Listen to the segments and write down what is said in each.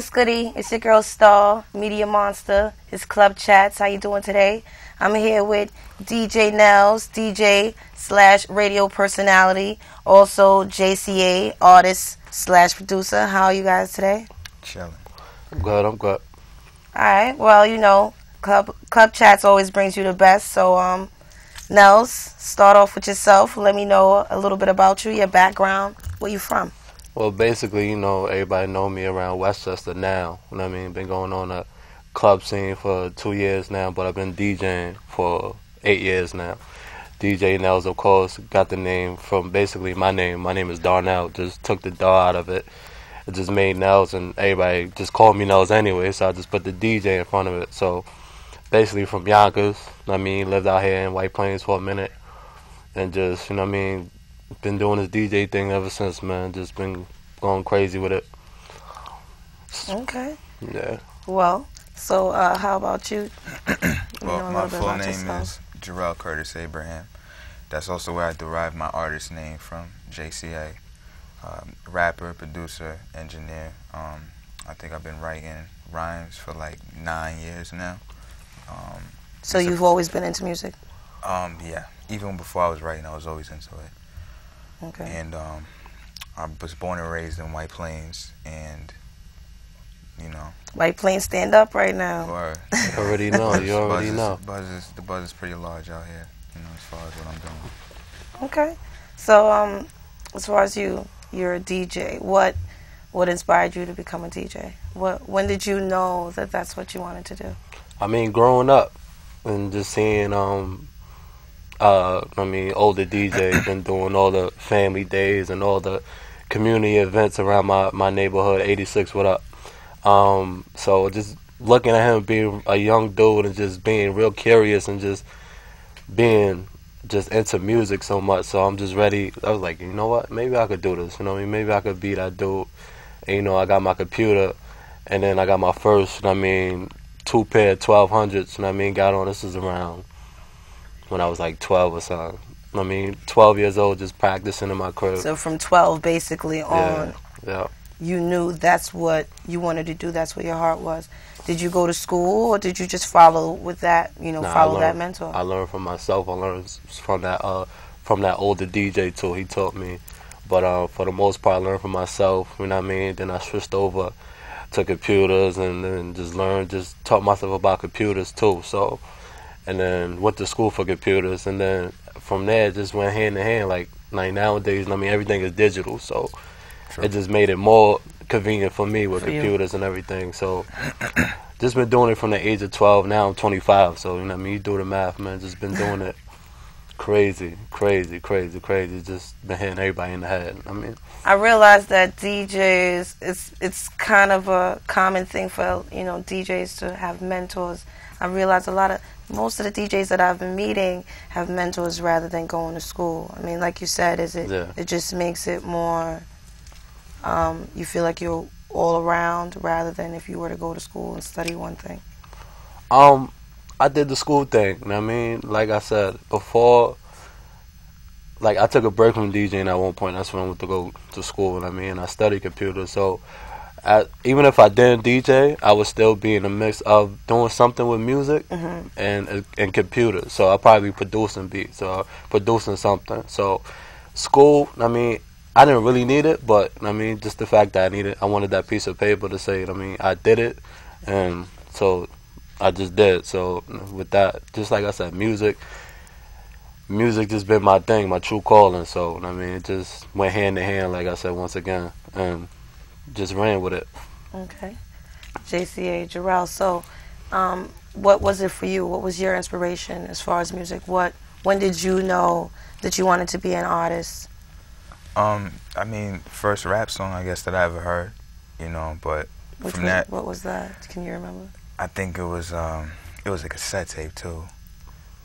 What's goody? It's your girl Star, Media Monster. It's Club Chatz. How you doing today? I'm here with DJ Nels, DJ slash radio personality, also JCA artist slash producer. How are you guys today? Chilling. I'm good. I'm good. All right. Well, you know, Club Club Chatz always brings you the best. So, um, Nels, start off with yourself. Let me know a little bit about you, your background, where you from. Well, basically, you know, everybody know me around Westchester now. You know what I mean? Been going on a club scene for two years now, but I've been DJing for eight years now. DJ Nels, of course, got the name from basically my name. My name is Darnell. Just took the Dar out of it. It just made Nels, and everybody just called me Nels anyway, so I just put the DJ in front of it. So basically from Yonkers, you know what I mean, lived out here in White Plains for a minute, and just, you know what I mean, been doing this DJ thing ever since, man. Just been going crazy with it. Okay. Yeah. Well, so uh, how about you? You well, my little bit full about name yourself. is Jarrell Curtis Abraham. That's also where I derived my artist name from, JCA. Um, rapper, producer, engineer. Um, I think I've been writing rhymes for like nine years now. Um, So you've always been into music. um, yeah, even before I was writing, I was always into it. Okay. And um, I was born and raised in White Plains, and you know, White Plains stand up right now. or You already know. You already buzz is, know. Buzz is, the buzz is pretty large out here, you know, as far as what I'm doing. Okay. So um, as far as you, you're a DJ. What what inspired you to become a DJ? What when did you know that that's what you wanted to do? I mean, growing up and just seeing, um, uh, I mean, older DJs been doing all the family days and all the community events around my, my neighborhood, 86, what up? Um, so just looking at him being a young dude and just being real curious and just being just into music so much. So I'm just ready. I was like, you know what? Maybe I could do this. You know I mean? Maybe I could be that dude. And, you know, I got my computer and then I got my first, I mean, two pair 1200s, you know what I mean? Got on, this is around when I was like 12 or something. I mean, 12 years old, just practicing in my crib. So from 12 basically on, yeah. you knew that's what you wanted to do. That's where your heart was. Did you go to school or did you just follow with that? You know, Nah, follow that mentor. I learned from myself. I learned from that uh, from that older DJ too. He taught me, but uh, for the most part, I learned from myself. You know what I mean? Then I switched over to computers and then just learned, just taught myself about computers too. So, and then went to school for computers, and then from there it just went hand in hand. Like like nowadays, I mean everything is digital, so True. it just made it more convenient for me with For you. computers and everything. So just been doing it from the age of 12. Now I'm 25. So, you know what I mean? You do the math, man. Just been doing it crazy, crazy, crazy, crazy. Just been hitting everybody in the head. I mean, I realized that DJs it's it's kind of a common thing for you know DJs to have mentors. I realized a lot of most of the DJs that I've been meeting have mentors rather than going to school. I mean, like you said, is it Yeah. it just makes it more. Um, you feel like you're all around rather than if you were to go to school and study one thing. um, I did the school thing. You know what I mean? Like I said before, like I took a break from DJing at one point. That's when I went to go to school. And I mean? I studied computers. So, I, even if I didn't DJ, I would still be in the mix of doing something with music hmm and and computers. So I'll probably be producing beats or producing something. So school, I mean, I didn't really need it, but I mean, just the fact that I needed, I wanted that piece of paper to say, I mean, I did it, and so I just did. So with that, just like I said, music, music just been my thing, my true calling. So I mean, it just went hand in hand, like I said once again, and just ran with it. Okay. JCA Jarrell. So, um, what was it for you? What was your inspiration as far as music? What when did you know that you wanted to be an artist? Um, I mean, first rap song I guess that I ever heard, you know, but Which from was, that what was that? Can you remember? I think it was um, it was a cassette tape too,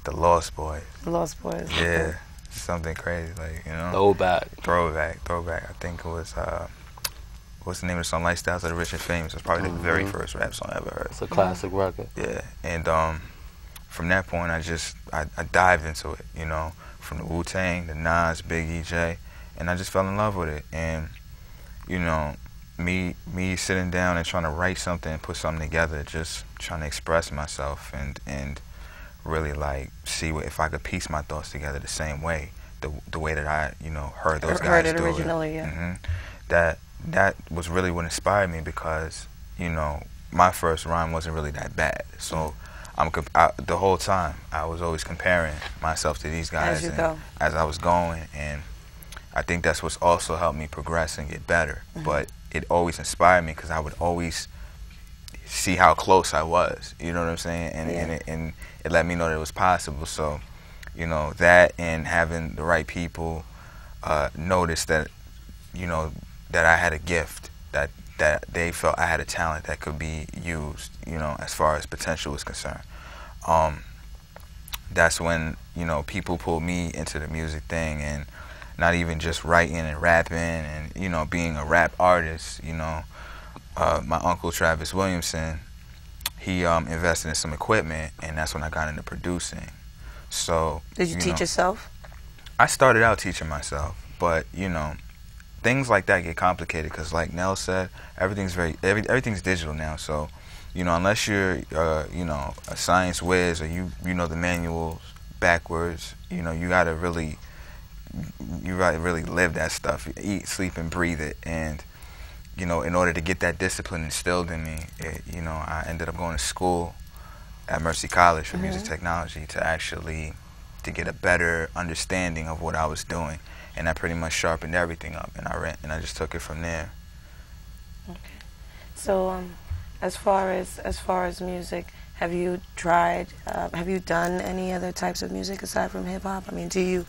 The Lost Boyz. The Lost Boyz. Yeah, something crazy like you know. Throwback. Throwback, throwback. I think it was uh, what's the name of the song? Lifestyles of the Rich and Famous. It was probably the very Mhm. first rap song I ever heard. It's a classic record. Yeah, and um, from that point, I just I, I dived into it. You know, from the Wu Tang, the Nas, Big EJ, and I just fell in love with it. And you know, me me sitting down and trying to write something and put something together, just trying to express myself and and really like see what, if I could piece my thoughts together the same way, the the way that I you know heard those guys heard it do originally, it. yeah. hmm That that was really what inspired me because you know my first rhyme wasn't really that bad, so. I'm comp- I, the whole time I was always comparing myself to these guys As you and- as I was going, and I think that's what's also helped me progress and get better. Mm-hmm. But it always inspired me because I would always see how close I was. You know what I'm saying? And and, it, and it let me know that it was possible. So, you know that and having the right people uh, notice that you know that I had a gift that that they felt I had a talent that could be used. You know, as far as potential was concerned. Um, that's when you know people pulled me into the music thing and not even just writing and rapping and you know being a rap artist you know uh, my uncle travis williamson he um, invested in some equipment and that's when i got into producing so Did you, teach know, yourself? I started out teaching myself, but you know, things like that get complicated because, like Nell said, everything's very every, everything's digital now. So, you know, unless you're uh, you know a science whiz or you you know the manuals backwards, you know, you gotta really you gotta really live that stuff, eat, sleep, and breathe it, and you know, in order to get that discipline instilled in me, it, you know, I ended up going to school at Mercy College for music technology to actually to get a better understanding of what I was doing, and I pretty much sharpened everything up, and I ran, and I just took it from there. Okay. So, um, as far as as far as music, have you tried? Uh, have you done any other types of music aside from hip hop? I mean, do you,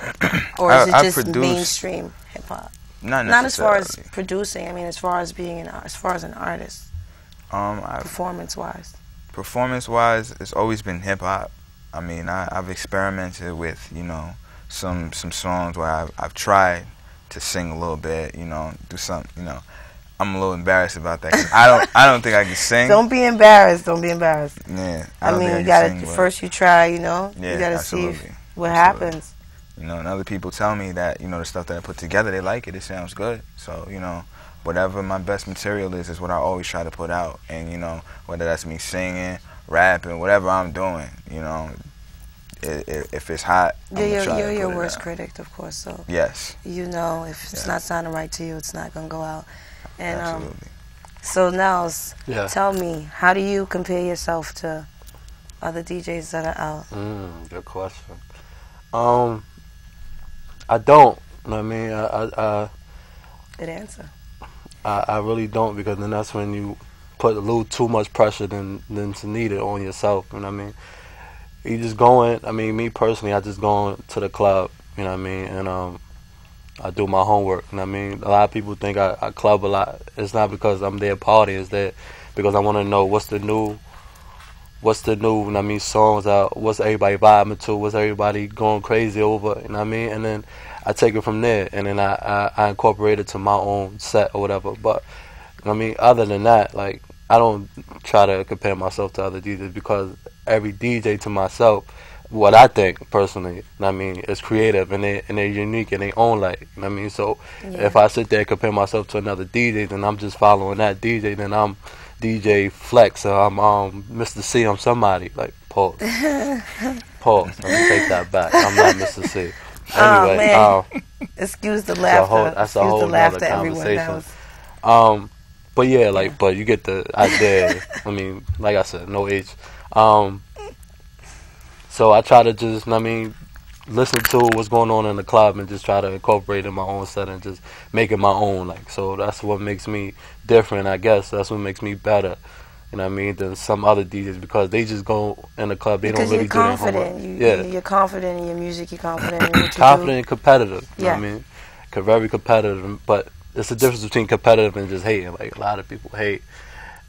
or is I- it just mainstream hip hop? Not Not as far as producing. I mean, as far as being an as far as an artist, um, performance wise. performance wise, it's always been hip hop. I mean, I, I've experimented with you know some some songs where I've, I've tried to sing a little bit, you know, do some, you know. I'm a little embarrassed about that. 'cause I don't I don't think I can sing. Don't be embarrassed. Don't be embarrassed. yeah, I, don't mean, think you gotta sing, first you try. You know, Yeah, you gotta absolutely. see what Absolutely. happens. You know, and other people tell me that, you know, the stuff that I put together, they like it, it sounds good. So, you know, whatever my best material is, is what I always try to put out. And, you know, whether that's me singing, rapping, whatever I'm doing, you know, i- i- if it's hot, I'm You're your, try you're to your put worst out. critic, of course. So Yes, you know if it's Yeah. not sounding right to you, it's not gonna go out. And um, absolutely. so Nels, Yeah. tell me, how do you compare yourself to other DJs that are out? Mm, good question. Um, I don't. Know I mean? I, I, I Good answer. I, I really don't because then that's when you put a little too much pressure than than to need it on yourself. You know what I mean? You just going. I mean, me personally, I just going to the club. You know what I mean? And um, I do my homework. You know what I mean? A lot of people think I, I club a lot. It's not because I'm there partying. It's that because I want to know what's the new. What's the new, you know what I mean, songs out? What's everybody vibing to? What's everybody going crazy over? You know what I mean? And then I take it from there, and then I, I, I incorporate it to my own set or whatever. But I mean, other than that, like I don't try to compare myself to other DJs because every DJ to myself, what I think personally, I mean, is creative and they and they're unique in their own light. I mean? So Yeah. if I sit there and compare myself to another DJ, then I'm just following that DJ. Then I'm DJ Flex or I'm um Mr. C. I'm somebody. Like pause. pause. Let me take that back. I'm not Mr. C. Oh, Anyway, man. um, Excuse the a laughter. whole- that's a whole the nother laughter, everyone. Conversation. Um, but yeah, like, but you get the idea. I mean, like I said, no age. Um, so I try to just, I mean, listen to what's going on in the club and just try to incorporate it in my own set and just make it my own. Like, so that's what makes me different, I guess. That's what makes me better. You know what I mean? Than some other DJs because they just go in the club. They because don't really you're do their confident. homework. You, yeah, You're confident in your music. You're confident in what you confident and competitive. You know what Yeah. I mean? Very competitive, but it's the difference between competitive and just hating. Like a lot of people hate,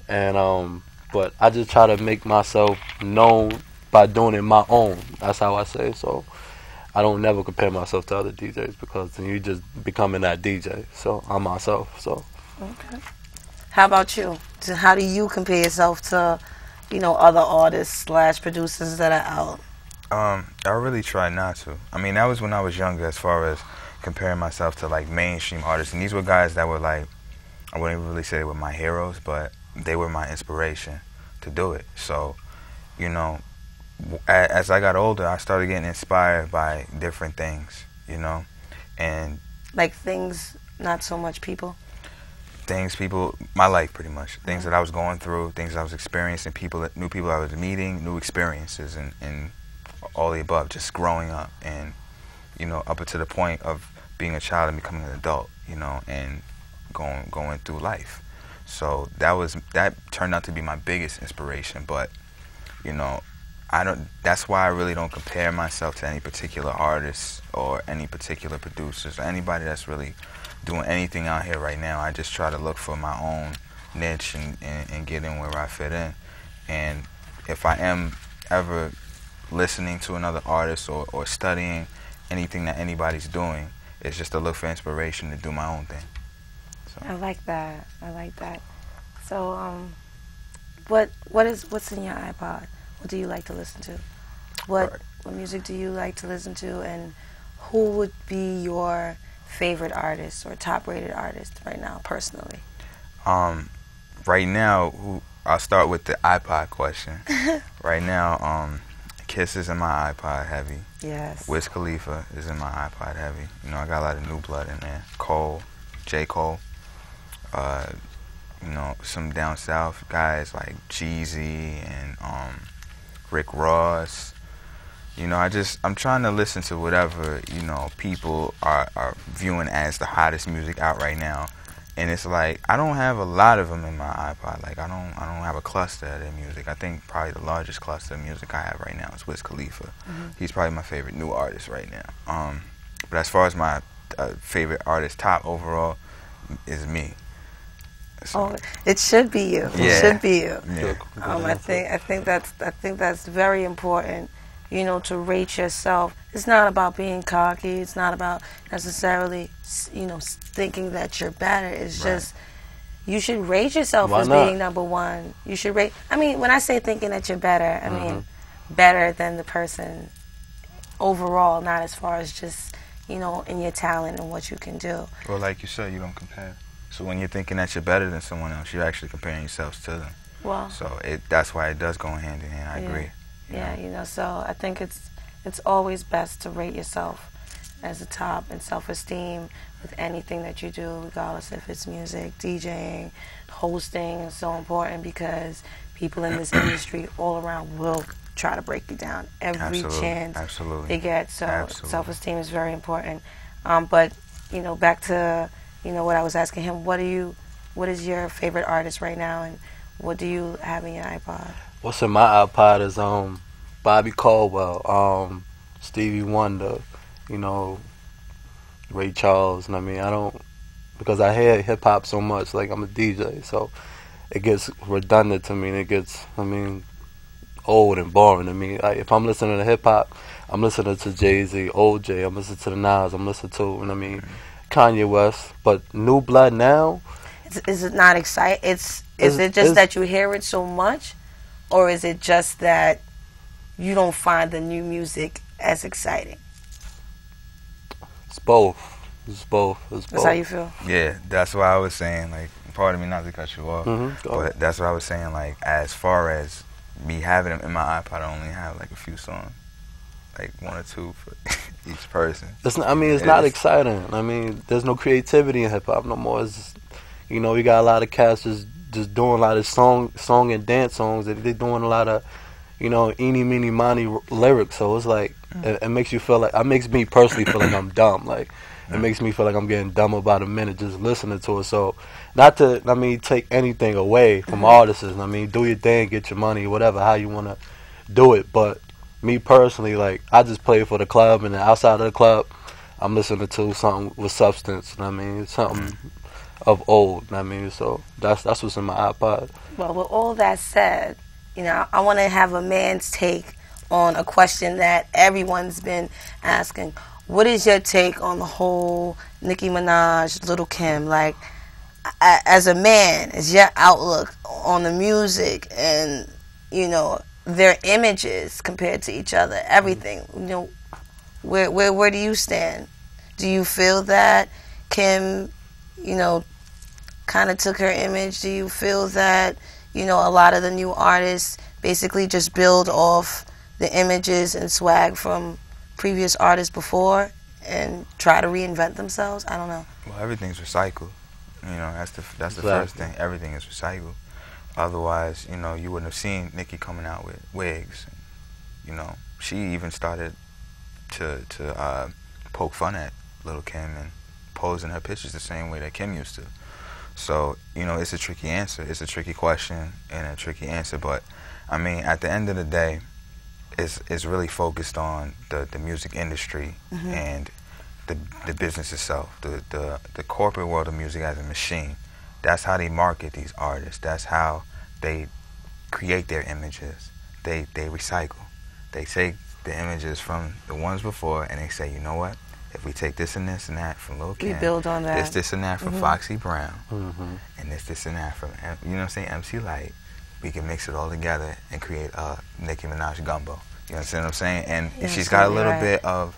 and um, but I just try to make myself known by doing it my own. That's how I say. So I don't never compare myself to other DJs because then you just becoming that DJ. So I'm myself. So. Okay. How about you? So how do you compare yourself to, you know, other artists slash producers that are out? Um, I really try not to. I mean, that was when I was younger, as far as comparing myself to like mainstream artists, and these were guys that were like I wouldn't really say they were my heroes, but they were my inspiration to do it. So, you know, as I got older, I started getting inspired by different things, you know, and like things, not so much people. Things, people, my life, pretty much. Things mm-hmm. that I was going through, things I was experiencing, people, new people I was meeting, new experiences, and, and all the above. Just growing up, and you know, up to the point of being a child and becoming an adult, you know, and going going through life. So that was that turned out to be my biggest inspiration. But you know, I don't. That's why I really don't compare myself to any particular artist or any particular producers or anybody that's really doing anything out here right now. I just try to look for my own niche and, and, and get in where I fit in. And if I am ever listening to another artist or, or studying anything that anybody's doing, it's just to look for inspiration to do my own thing. So. I like that. I like that. So, um, what what is what's in your iPod? What do you like to listen to? What right. what music do you like to listen to? And who would be your favorite artist or top rated artist right now, personally? Um, right now, who I'll start with the iPod question. right now, um, Kiss is in my iPod heavy. Yes. Wiz Khalifa is in my iPod heavy. You know, I got a lot of new blood in there. Cole, J. Cole. Uh, you know, some down south guys like Jeezy and um, Rick Ross. You know, I just I'm trying to listen to whatever you know people are are viewing as the hottest music out right now, and it's like I don't have a lot of them in my iPod. Like I don't I don't have a cluster of their music. I think probably the largest cluster of music I have right now is Wiz Khalifa. Mm-hmm. He's probably my favorite new artist right now. Um, but as far as my uh, favorite artist, top overall, is me. So. Oh, it should be you. Yeah. It should be you. Yeah. Um, I think I think that's I think that's very important. You know, to rate yourself. It's not about being cocky. It's not about necessarily, you know, thinking that you're better. It's right. just you should rate yourself Why as not? being number one. You should rate. I mean, when I say thinking that you're better, I mm-hmm. mean better than the person overall, not as far as just you know in your talent and what you can do. Well, like you said, you don't compare. So when you're thinking that you're better than someone else, you're actually comparing yourselves to them. Well, so it, that's why it does go hand in hand. I yeah, agree. You yeah, know? you know. So I think it's it's always best to rate yourself as a top and self-esteem with anything that you do, regardless if it's music, DJing, hosting, is so important because people in this industry all around will try to break you down every Absolutely. chance Absolutely. they get. So self-esteem is very important. Um, but you know, back to you know what I was asking him. What do you, what is your favorite artist right now, and what do you have in your iPod? What's in my iPod is um Bobby Caldwell, um Stevie Wonder, you know Ray Charles. And I mean I don't because I hear hip hop so much. Like I'm a DJ, so it gets redundant to me. and It gets I mean old and boring to me. Like if I'm listening to hip hop, I'm listening to Jay Z, OJ. I'm listening to the Nas. I'm listening to, and I mean. Mm-hmm Kanye West, but New Blood now. Is, is it not exciting? It's is, is it just that you hear it so much, or is it just that you don't find the new music as exciting? It's both. It's both. It's both. that's how you feel. Yeah, that's why I was saying. Like, pardon me not to cut you off, mm-hmm. but that's what I was saying. Like, as far as me having them in my iPod, I only have like a few songs like one or two for each person. It's not, I mean, it's it not is. exciting. I mean, there's no creativity in hip hop no more. It's just, you know, we got a lot of cats just just doing a lot of song song and dance songs. They're doing a lot of, you know, eeny meeny miny lyrics. So it's like mm. it, it, makes you feel like it makes me personally feel like I'm dumb. Like it makes me feel like I'm getting dumb about a minute just listening to it. So not to I mean take anything away from artists. I mean do your thing, get your money, whatever how you want to do it, but me personally, like I just play for the club, and then outside of the club, I'm listening to something with substance. You know I mean, something mm-hmm. of old. I mean, so that's that's what's in my iPod. Well, with all that said, you know, I want to have a man's take on a question that everyone's been asking. What is your take on the whole Nicki Minaj, Little Kim? Like, as a man, is your outlook on the music and you know their images compared to each other, everything. You know, where where where do you stand? Do you feel that Kim, you know, kind of took her image? Do you feel that you know a lot of the new artists basically just build off the images and swag from previous artists before and try to reinvent themselves? I don't know. Well, everything's recycled. You know, that's the that's the Exactly. first thing. Everything is recycled. Otherwise, you know, you wouldn't have seen Nicki coming out with wigs. You know, she even started to to uh, poke fun at Little Kim and posing her pictures the same way that Kim used to. So, you know, it's a tricky answer. It's a tricky question and a tricky answer. But I mean, at the end of the day, it's it's really focused on the, the music industry and the the business itself, the, the the corporate world of music as a machine. That's how they market these artists. That's how they create their images. They they recycle. They take the images from the ones before and they say, you know what? If we take this and this and that from Lil Kim, We build on that. this this and that from Mhm. Foxy Brown, Mm-hmm. and this this and that from you know what I'm saying MC Lyte, we can mix it all together and create a Nicki Minaj gumbo. You understand what I'm saying? And You're she's got a little right. bit of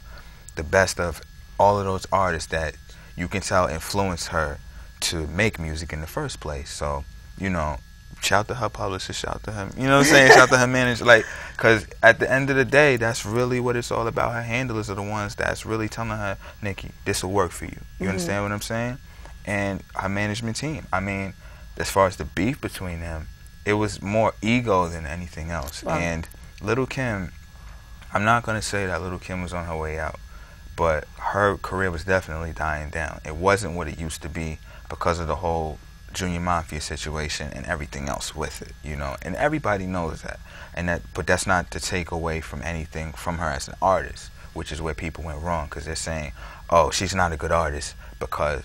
the best of all of those artists that you can tell influenced her to make music in the first place. So, you know, shout to her publicist, shout to her, you know what I'm saying? shout to her manager, like, because at the end of the day, that's really what it's all about. Her handlers are the ones that's really telling her, Nicki, this will work for you. You Mhm. understand what I'm saying? And her management team. I mean, as far as the beef between them, it was more ego than anything else. Wow. And Little Kim, I'm not going to say that Little Kim was on her way out, but her career was definitely dying down. It wasn't what it used to be because of the whole Junior Mafia situation and everything else with it, you know. And everybody knows that. And that but that's not to take away from anything from her as an artist, which is where people went wrong because they're saying, "Oh, she's not a good artist because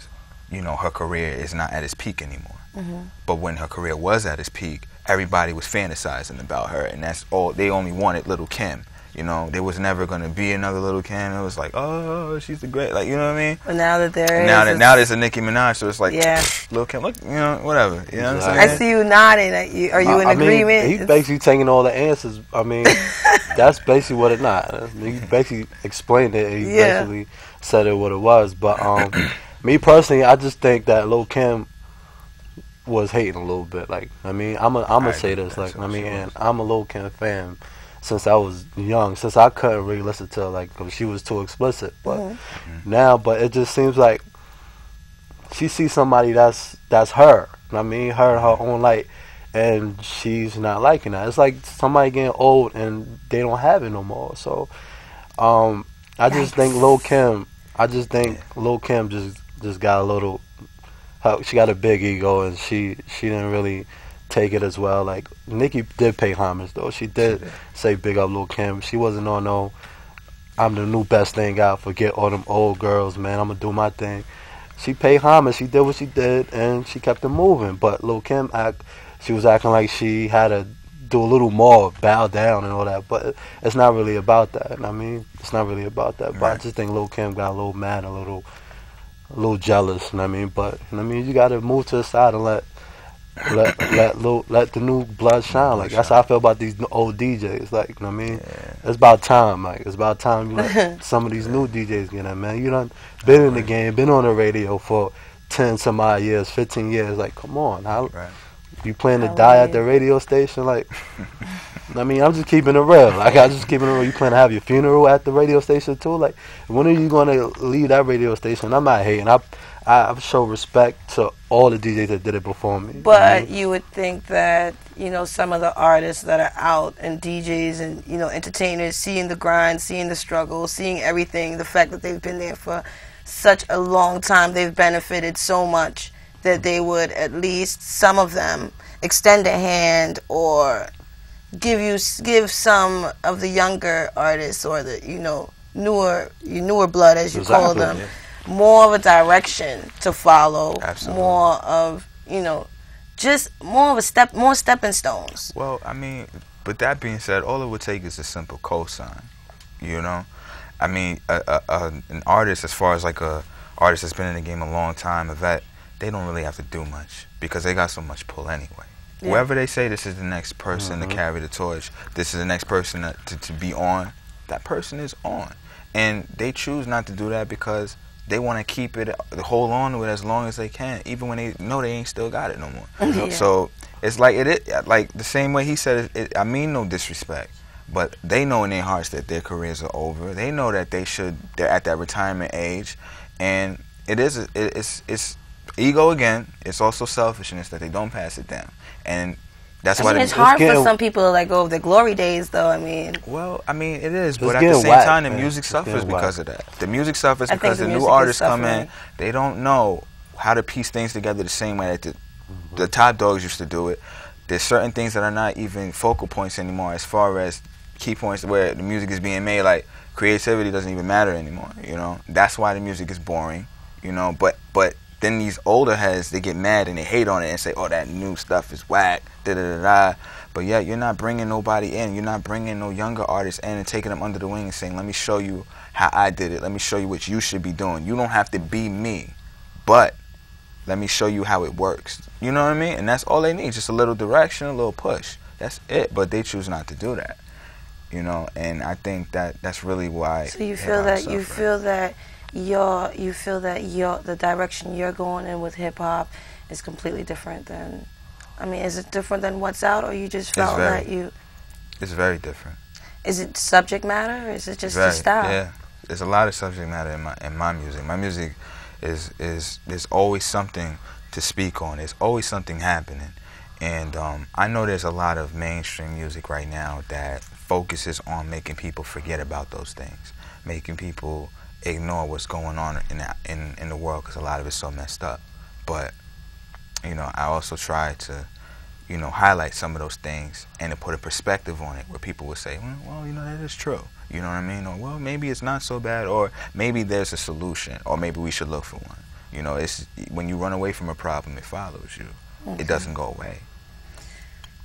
you know her career is not at its peak anymore." Mhm. But when her career was at its peak, everybody was fantasizing about her, and that's all. They only wanted Little Kim. You know, there was never gonna be another Little Kim. It was like, oh, she's the great, like you know what I mean. But now that there is, now that now there's a Nicki Minaj, so it's like, Yeah. Little Kim, look, you know, whatever. You know what I'm saying? I see you nodding. Are you, are you in I, I mean, agreement? he basically taking all the answers. I mean, that's basically what it not. He basically explained it. He Yeah. basically said it what it was. But um, me personally, I just think that Lil Kim was hating a little bit. Like, I mean, I'm a, I'm I gonna say this. Like, I mean, and. I'm a Lil Kim fan since I was young. Since I couldn't really listen to her, like, 'cause she was too explicit. But Mhm. now, but it just seems like she sees somebody that's that's her. I mean, her her own light, and she's not liking that. It's like somebody getting old and they don't have it no more. So, um, I just think Lil Kim. I just think Lil Kim just just got a little. She got a big ego, and she she didn't really take it as well. Like Nicki did pay homage though. She did She did. say big up Lil Kim. She wasn't on no. I'm the new best thing out. Forget all them old girls, man. I'm gonna do my thing. She paid homage. She did what she did, and she kept it moving. But Lil Kim act, she was acting like she had to do a little more, bow down and all that. But it's not really about that. I mean, it's not really about that. But I just think Lil Kim got a little mad, a little, a little jealous. You know what I mean? But you know what I mean, you got to move to the side and let. Let let Lil, let the new blood shine. Like that's how I feel about these old DJs. Like you know what I mean, Yeah. it's about time. Like it's about time you let some of these new DJs get in, man. You done been in the game, been on the radio for ten some odd years, fifteen years. Like, come on, how Right. you plan to die at the radio station? Like, I mean, I'm just keeping it real. Like, I just keeping it real. You plan to have your funeral at the radio station too? Like, when are you gonna leave that radio station? I'm not hating. I I show respect to all the DJs that did it before me. you know But you would think that you know some of the artists that are out and DJs and you know entertainers seeing the grind, seeing the struggle, seeing everything, the fact that they've been there for such a long time, they've benefited so much that they would at least some of them extend a hand or give you give some of the younger artists or the you know newer newer blood as you call Exactly, them more of a direction to follow Absolutely. more of you know just more of a step more stepping stones Well, I mean, but that being said, all it would take is a simple cosign. You know, I mean, a, a, a, an artist, as far as like a artist that's been in the game a long time, a vet, they don't really have to do much because they got so much pull anyway. Yeah. Whoever they say this is the next person Mhm. to carry the torch, this is the next person to, to, to be on, that person is on. And they choose not to do that because they want to keep it, uh, hold on to it as long as they can, even when they know they ain't still got it no more. Yeah. So it's like it, it, like the same way he said it, it. I mean no disrespect, but they know in their hearts that their careers are over. They know that they should, they're at that retirement age, and it is, it, it's, it's ego again. It's also selfishness that they don't pass it down, and that's I why mean, the- it's hard for some people to let go of their glory days, though. I mean, Well, I mean, it is, but at the same whack, time, the man. music suffers getting because of that. The music suffers I because the the, new artists come in. They don't know how to piece things together the same way that the, the top dogs used to do it. There's certain things that are not even focal points anymore, as far as key points where the music is being made. Like creativity doesn't even matter anymore. You know, that's why the music is boring. You know, but but then these older heads they get mad and they hate on it and say, "Oh, that new stuff is whack." Da da da da. But yet you're not bringing nobody in. You're not bringing no younger artists in and taking them under the wing and saying, "Let me show you how I did it. Let me show you what you should be doing. You don't have to be me, but let me show you how it works." You know what I mean? And that's all they need, just a little direction, a little push. That's it. But they choose not to do that. You know, and I think that that's really why. so you feel that you feel that your you feel that your the direction you're going in with hip hop is completely different than. I mean, is it different than what's out, or you just felt very. that you? it's very different. Is it subject matter, or is it just Very, the style? Yeah, there's a lot of subject matter in my in my music. My music is is there's always something to speak on. There's always something happening, and um, I know there's a lot of mainstream music right now that focuses on making people forget about those things, making people ignore what's going on in the, in in the world because a lot of it's so messed up. But you know, I also try to you know, highlight some of those things and to put a perspective on it where people would say, well, well, you know, that is true. You know what I mean? Or, well, maybe it's not so bad, or maybe there's a solution, or maybe we should look for one. You know, it's when you run away from a problem, it follows you. It doesn't go away.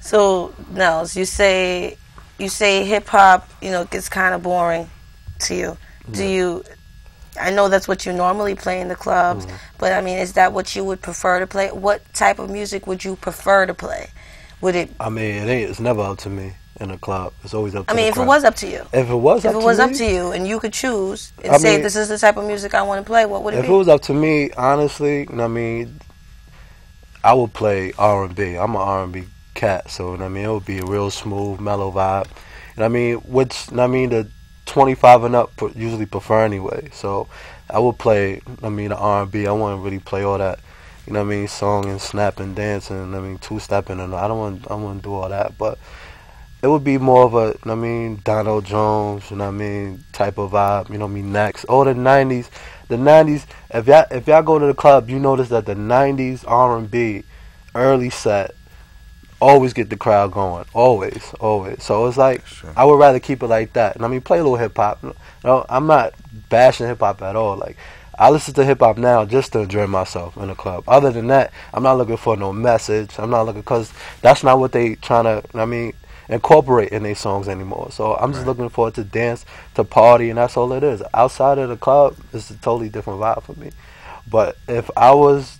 So, Nels, you say you say hip hop, you know, gets kind of boring to you. Do you? I know that's what you normally play in the clubs, Mm-hmm. but I mean, is that what you would prefer to play? What type of music would you prefer to play? Would it? I mean, it ain't. It's never up to me in a club. It's always up to I mean, if it was up to you, if it was if up it to was me, up to you, and you could choose and I say mean- this is the type of music I want to play, what would it if be? If it was up to me, honestly, I mean, I would play R and B. I'm an R and B cat, so I mean, it would be a real smooth, mellow vibe. And I mean, which I mean, the 25 and up usually prefer anyway. So I would play. I mean, the R and B. I wouldn't really play all that. You know what I mean? Song and snap and dancing. I mean, two stepping and I don't want. I wouldn't do all that, but. It would be more of a, I mean, Donell Jones, you know what I mean, type of vibe, you know what I mean, next. All the 90s, the 90s, if y'all, if y'all go to the club, you notice that the 90s R&B early set always get the crowd going. Always, always. So it's like, Sure. I would rather keep it like that. And I mean, play a little hip hop. No, I'm not bashing hip hop at all. Like, I listen to hip hop now just to enjoy myself in the club. Other than that, I'm not looking for no message. I'm not looking because that's not what they trying to. I mean, incorporate in their songs anymore. So I'm just Right. looking forward to dance, to party, and that's all it is. Outside of the club, it's a totally different vibe for me. But if I was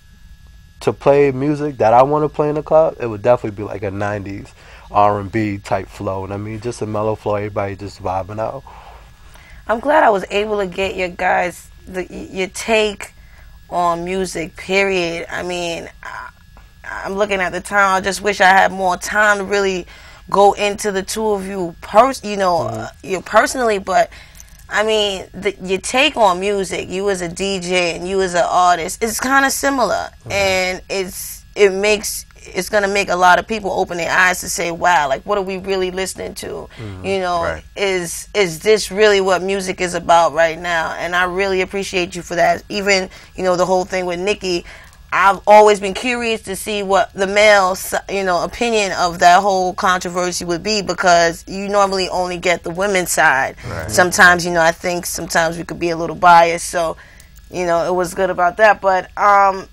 to play music that I want to play in the club, it would definitely be like a '90s R&B type flow. And I mean, just a mellow flow, everybody just vibing out. I'm glad I was able to get your guys the your take on music. Period. I mean, I, I'm looking at the time. I just wish I had more time to really go into the two of you, pers- you know, uh, you personally. But I mean, the, your take on music, you as a DJ and you as an artist, is kind of similar, and it's it makes it's gonna make a lot of people open their eyes to say, "Wow, like what are we really listening to?" Mm-hmm. You know, Right. is is this really what music is about right now? And I really appreciate you for that. Even you know the whole thing with Nicki. I've always been curious to see what the male, you know, opinion of that whole controversy would be because you normally only get the women's side. Right. Sometimes, you know, I think sometimes we could be a little biased. So, you know, it was good about that. But, um,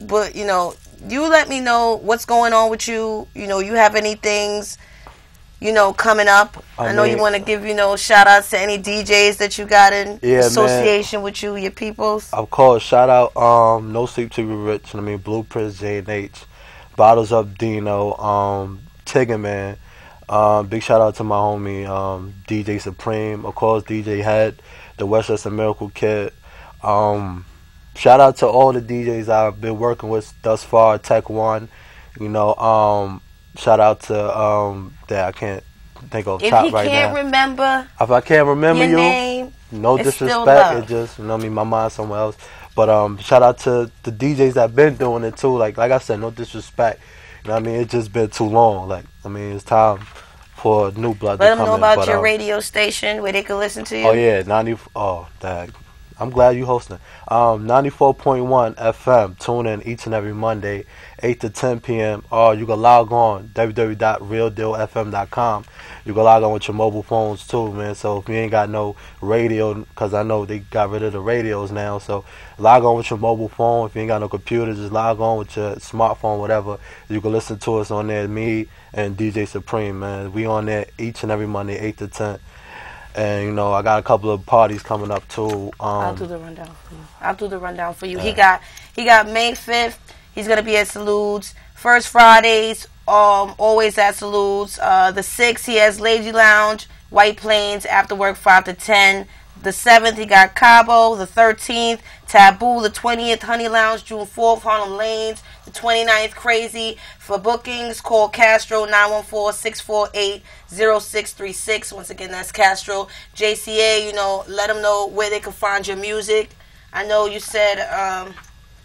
but you know, you let me know what's going on with you. You know, you have any things, you know, coming up. I, I know you want to give, you know, shout outs to any DJs that you got in Yeah, man. association with you, your peoples. Of course, shout out um No Sleep to Be Rich, I mean Blueprints J and H, Bottles Up Dino, um Tigger Man. Um, big shout out to my homie um, DJ Supreme, of course DJ Head, the Westchester Miracle Kid, Um, shout out to all the DJs I've been working with thus far. Tech One, you know. Um, shout out to um that I can't think of If top he right can't now. remember if I can't remember your you, name, no disrespect. It just you know I mean my mind somewhere else. But um, shout out to the DJs that been doing it too. Like like I said, no disrespect. You know what I mean? It's just been too long. Like I mean, it's time for new blood let them know about But, your um, radio station where they can listen to you. Oh yeah, ninety. Oh, that. I'm glad you hosting. Um, ninety four point one FM. Tune in each and every Monday, eight to ten p.m. Or you can log on www.realdealfm.com. You can log on with your mobile phones too, man. So if you ain't got no radio, because I know they got rid of the radios now, so log on with your mobile phone. If you ain't got no computer, just log on with your smartphone, whatever. You can listen to us on there. Me and DJ Supreme, man. We on there each and every Monday, eight to ten. And you know, I got a couple of parties coming up too. I'll Um, do the rundown for you. I'll do the rundown for you. He got he got May fifth. He's gonna be at Salutes. First Fridays, um, always at Salutes. Uh, the sixth, he has Lazy Lounge, White Plains, after work five to ten. The seventh, he got Cabo. The thirteenth, Taboo. The twentieth, Honey Lounge. June fourth, Harlem Lanes. The 29th, Crazy. For bookings, call Castro 914-648-0636. Once again, that's Castro. JCA, you know, let them know where they can find your music. I know you said um,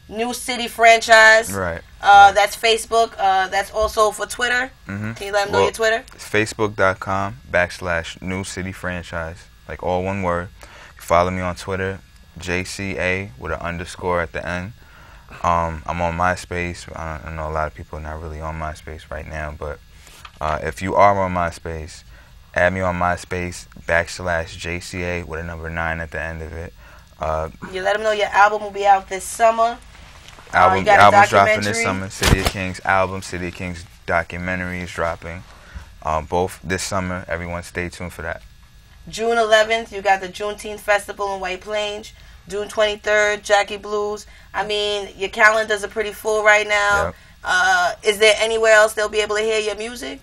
New City Franchise. Right. Uh, that's Facebook. Uh, that's also for Twitter. Mm-hmm. Can you let them know your Twitter? It's facebook.com backslash New City Franchise, like all one word. Follow me on Twitter, JCA with an underscore at the end. Um, I'm on MySpace. I, don't, I know a lot of people are not really on MySpace right now, but uh, if you are on MySpace, add me on MySpace backslash JCA with a number nine at the end of it. Uh, You let them know your album will be out this summer. album you got album's dropping this summer. City of Kings album, City of Kings documentary is dropping. Um, both this summer. Everyone, stay tuned for that. June 11th, you got the Juneteenth Festival in White Plains. June 23rd, Jackie Blues. I mean, your calendars are pretty full right now. Yep. Uh, is there anywhere else they'll be able to hear your music?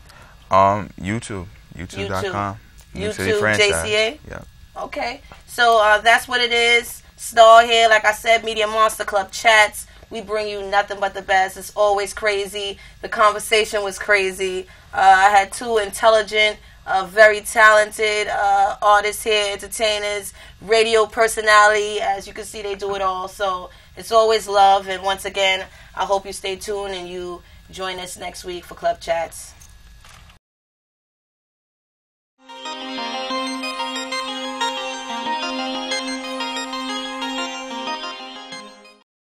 Um, YouTube, YouTube.com, City YouTube, JCA? Yeah. Okay, so uh, that's what it is. Star here, like I said, Media Monster Club Chatz. We bring you nothing but the best. It's always crazy. The conversation was crazy. Uh, I had two intelligent, uh, very talented uh, artists here, entertainers, radio personality. As you can see, they do it all. So it's always love. And once again, I hope you stay tuned and you join us next week for Club Chatz.